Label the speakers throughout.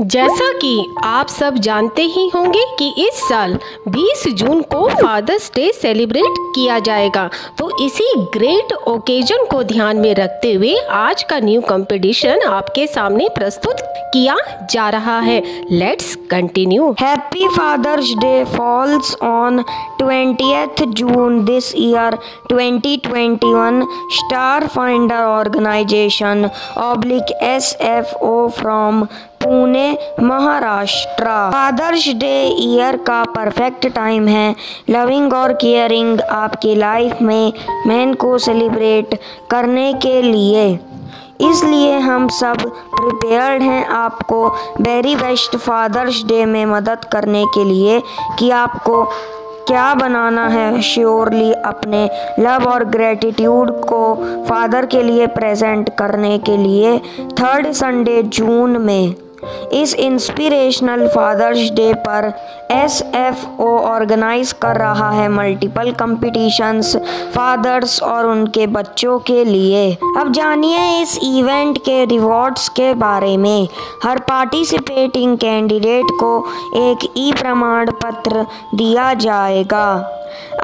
Speaker 1: जैसा कि आप सब जानते ही होंगे कि इस साल 20 जून को फादर्स डे सेलिब्रेट किया जाएगा। तो इसी ग्रेट ओकेजन को ध्यान में रखते हुए आज का न्यू कंपटीशन आपके सामने प्रस्तुत किया जा रहा है। Let's continue
Speaker 2: Happy Father's Day falls on 20th June this year 2021 Star Finder Organization, oblique SFO from Pune Maharashtra. Father's Day year का परफेक्ट टाइम है। लविंग और केयरिंग आपकी लाइफ में मैन को सेलिब्रेट करने के लिए। इसलिए हम सब प्रिपेयर्ड हैं आपको वेरी बेस्ट फादर्स डे में मदद करने के लिए कि आपको क्या बनाना है। श्योरली अपने लव और ग्रेटिट्यूड को फादर के लिए प्रेजेंट करने के लिए थर्ड संडे जून में। इस इंस्पिरेशनल फादर्स डे पर एस एफ़ ओ ऑर्गेनाइज कर रहा है मल्टीपल कंपटीशंस फादर्स और उनके बच्चों के लिए। अब जानिए इस इवेंट के रिवॉर्ड्स के बारे में। हर पार्टिसिपेटिंग कैंडिडेट को एक ई प्रमाण पत्र दिया जाएगा।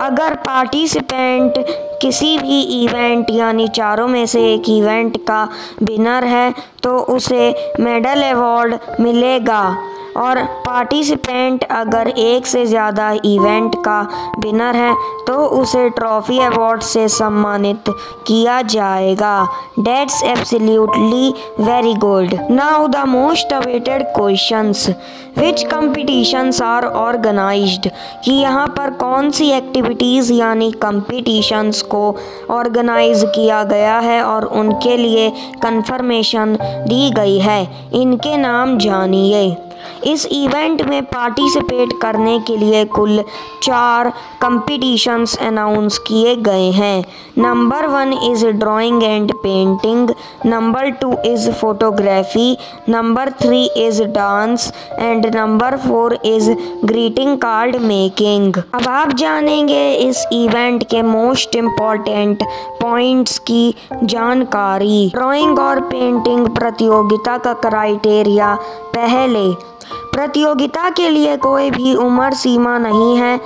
Speaker 2: अगर पार्टिसिपेंट किसी भी इवेंट, यानी चारों में से एक इवेंट का विनर है तो उसे मेडल अवार्ड मिलेगा। और पार्टिसिपेंट अगर एक से ज़्यादा इवेंट का विनर है तो उसे ट्रॉफी अवार्ड से सम्मानित किया जाएगा। Dates absolutely very good now the most awaited questions which competitions are organised कि यहाँ पर कौन सी एक्टिविटीज़ यानी कंपटीशंस को ऑर्गेनाइज किया गया है और उनके लिए कंफर्मेशन दी गई है। इनके नाम जानिए। इस इवेंट में पार्टिसिपेट करने के लिए कुल चार कंपटीशंस अनाउंस किए गए हैं। Number one is drawing and painting, number two is photography, number three is dance, and number four is greeting card making. अब आप जानेंगे इस इवेंट के मोस्ट इंपॉर्टेंट पॉइंट्स की जानकारी। ड्राइंग और पेंटिंग प्रतियोगिता का क्राइटेरिया पहले प्रतियोगिता के लिए कोई भी उम्र सीमा नहीं है।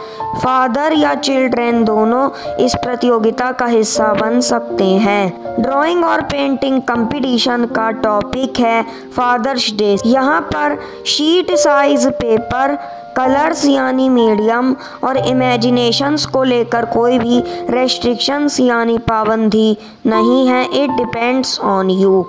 Speaker 2: फादर या चिल्ड्रेन दोनों इस प्रतियोगिता का हिस्सा बन सकते हैं। ड्राइंग और पेंटिंग कंपटीशन का टॉपिक है फादर्स डे। यहाँ पर शीट साइज़ पेपर, कलर्स यानी मीडियम और इमेजिनेशंस को लेकर कोई भी रेस्ट्रिक्शंस यानी पाबंदी नहीं है। इट डिपेंड्स ऑन यू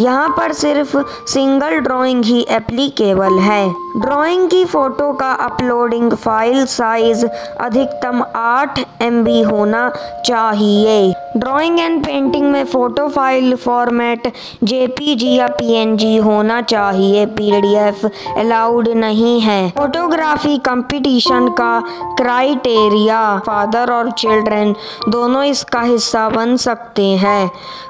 Speaker 2: यहाँ पर सिर्फ़ सिंगल ड्राइंग ही एप्लीकेबल है। ड्राइंग की फ़ोटो का अपलोडिंग फ़ाइल साइज़ अधिकतम 8 एम होना चाहिए। ड्राइंग एंड पेंटिंग में फ़ोटो फ़ाइल फॉर्मेट जेपीजी या पीएनजी होना चाहिए। पीडीएफ अलाउड नहीं है। फोटोग्राफी कंपटीशन का क्राइटेरिया फादर और चिल्ड्रन दोनों इसका हिस्सा बन सकते हैं।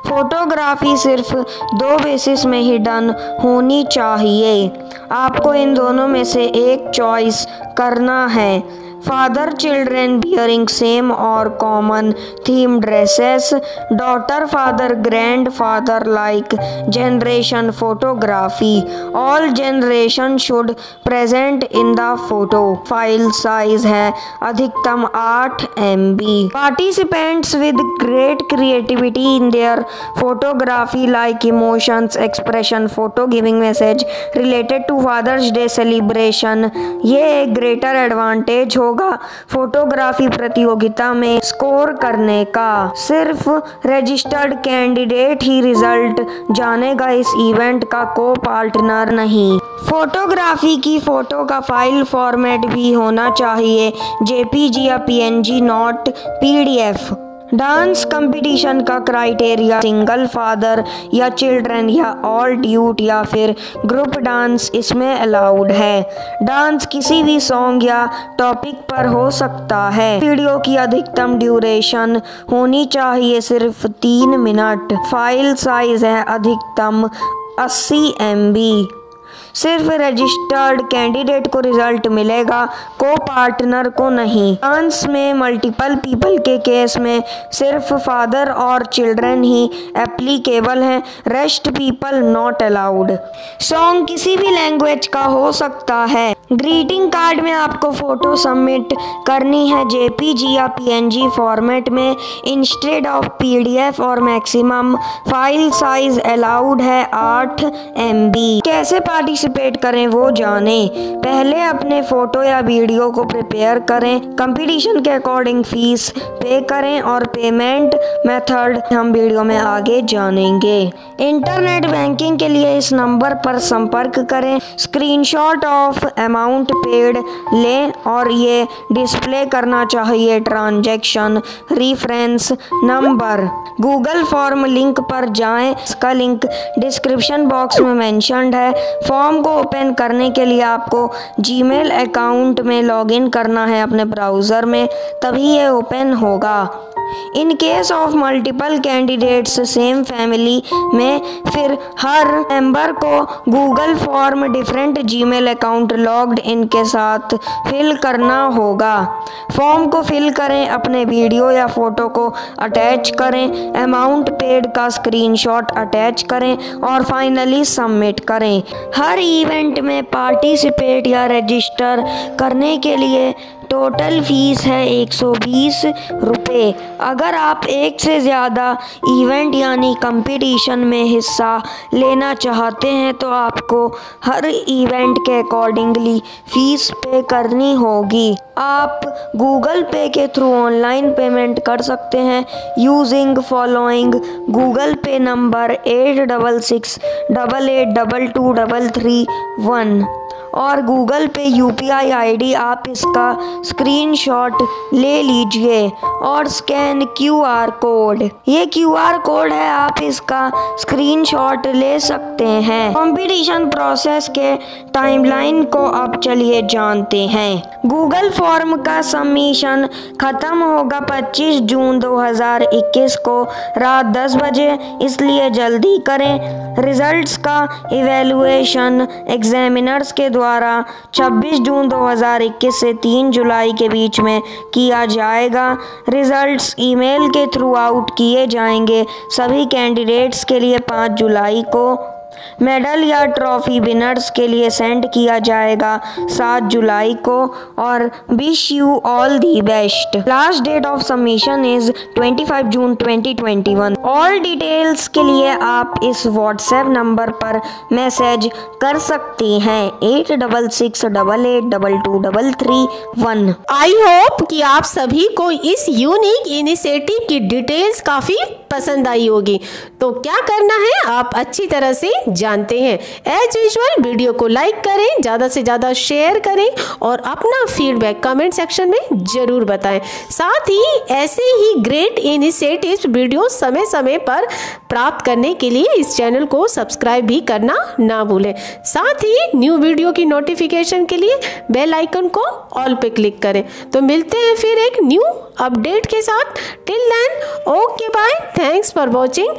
Speaker 2: फोटोग्राफी सिर्फ़ दो बेसिस में ही डन होनी चाहिए। आपको इन दोनों में से एक चॉइस करना है। फादर चिल्ड्रेन बियरिंग सेम और common theme dresses daughter father grandfather like generation photography all generation should present in the photo file size है अधिकतम 8 M B participants with great creativity in their photography like emotions expression photo giving message related to Father's Day celebration ये एक greater advantage हो होगा। Photography प्रतियोगिता में score करने का। सिर्फ़ रजिस्टर्ड कैंडिडेट ही रिज़ल्ट जानेगा इस इवेंट का। को पार्टनर नहीं। फोटोग्राफी की फ़ोटो का फ़ाइल फॉर्मेट भी होना चाहिए। जेपीजी या PNG not PDF dance competition का क्राइटेरिया सिंगल फादर या चिल्ड्रन या ऑल ड्यूट या फिर ग्रुप डांस इसमें अलाउड है। डांस किसी भी सॉन्ग या टॉपिक पर हो सकता है। वीडियो की अधिकतम ड्यूरेशन होनी चाहिए सिर्फ़ तीन मिनट। फ़ाइल साइज़ है अधिकतम 80 एम सिर्फ़ रजिस्टर्ड कैंडिडेट को रिज़ल्ट मिलेगा को पार्टनर को नहीं। फ्रांस में मल्टीपल पीपल के केस में सिर्फ़ फादर और चिल्ड्रन ही एप्लीकेबल हैं rest people not allowed song किसी भी लैंग्वेज का हो सकता है। ग्रीटिंग कार्ड में आपको फ़ोटो सबमिट करनी है जेपीजी या पीएनजी फॉर्मेट में। इंस्टेड ऑफ़ पीडीएफ और मैक्सिमम फ़ाइल साइज़ अलाउड है आठ एमबी कैसे पार्टिसिपेट करें वो जाने। पहले अपने फ़ोटो या वीडियो को प्रिपेयर करें। कंपटीशन के अकॉर्डिंग फ़ीस पे करें और पेमेंट मेथड हम वीडियो में आगे जानेंगे। इंटरनेट बैंकिंग के लिए इस नंबर पर संपर्क करें। स्क्रीनशॉट ऑफ़ अमाउंट पेड लें और ये डिस्प्ले करना चाहिए transaction. Reference number. Google form link पर जाएँ। इसका लिंक डिस्क्रिप्शन बॉक्स में मैंशनड है। फॉर्म को ओपन करने के लिए आपको जीमेल अकाउंट में लॉगिन करना है अपने ब्राउज़र में। तभी ये ओपन होगा। In case of multiple candidates same family में फिर हर मेंबर को Google form different Gmail account logged in के साथ फिल करना होगा। फॉर्म को फिल करें, अपने वीडियो या फ़ोटो को अटैच करें अमाउंट पेड का स्क्रीनशॉट अटैच करें और फाइनली सबमिट करें। हर इवेंट में पार्टिसिपेट या रजिस्टर करने के लिए टोटल फ़ीस है एक सौ बीस रुपये अगर आप एक से ज़्यादा इवेंट यानी कंपटीशन में हिस्सा लेना चाहते हैं तो आपको हर इवेंट के अकॉर्डिंगली फ़ीस पे करनी होगी। आप गूगल पे के थ्रू ऑनलाइन पेमेंट कर सकते हैं using following Google Pay number eight double six double eight double two double three one और Google Pay U P I I D आप इसका स्क्रीनशॉट ले लीजिए और स्कैन क्यू आर कोड। ये क्यू आर कोड है, आप इसका स्क्रीनशॉट ले सकते हैं। कंपटीशन प्रोसेस के टाइमलाइन को अब चलिए जानते हैं। गूगल फॉर्म का सबमिशन ख़त्म होगा 25 जून 2021 को रात 10 बजे। इसलिए जल्दी करें। रिजल्ट्स का इवेलुएशन एग्जामिनर्स के द्वारा 26 जून 2021 से 3 जुलाई के बीच में किया जाएगा। रिजल्ट्स ईमेल के थ्रू आउट किए जाएँगे। सभी कैंडिडेट्स के लिए 5 जुलाई को मेडल या ट्रॉफी विनर्स के लिए सेंड किया जाएगा सात जुलाई को और wish you all the best. Last date of submission is 25 June 2021 all details के लिए आप इस व्हाट्सएप नंबर पर मैसेज कर सकते हैं। Eight double six double eight double two double three one.
Speaker 1: I hope कि आप सभी को इस यूनिक इनिशिएटिव की डिटेल्स काफ़ी पसंद आई होगी। तो क्या करना है? आप अच्छी तरह से जानते हैं। एज यूजल वीडियो को लाइक करें, ज़्यादा से ज़्यादा शेयर करें और अपना फीडबैक कमेंट सेक्शन में ज़रूर बताएँ। साथ ही, ऐसे ही ग्रेट इनिशिएटिव वीडियो समय समय पर प्राप्त करने के लिए इस चैनल को सब्सक्राइब भी करना ना भूलें। साथ ही न्यू वीडियो की नोटिफिकेशन के लिए बेल आइकन को ऑल पे क्लिक करें। तो मिलते हैं फिर एक न्यू अपडेट के साथ। Till then okay bye thanks for watching